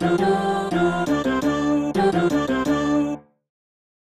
do do do do do do